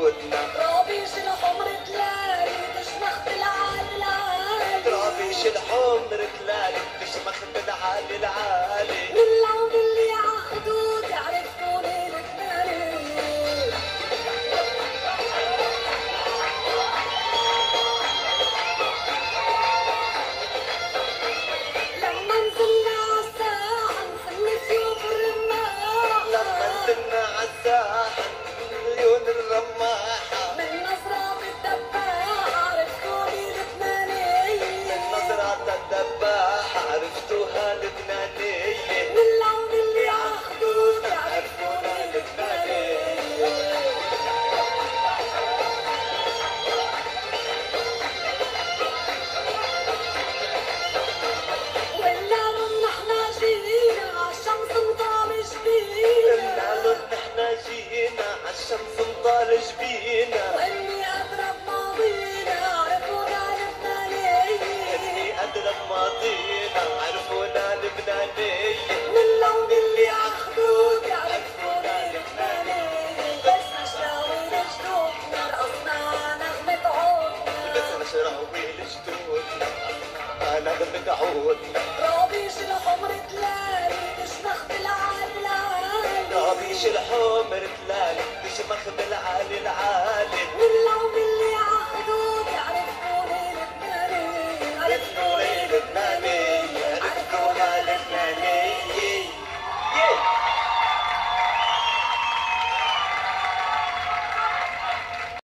ودنا رابيش العمر تلالي تشمخ بالعالي العالي رابيش العمر تلالي تشمخ بالعالي العالي دباحة عرفتوها لبنان قلبي الحمر تلالي تشمخ بالعالي العالي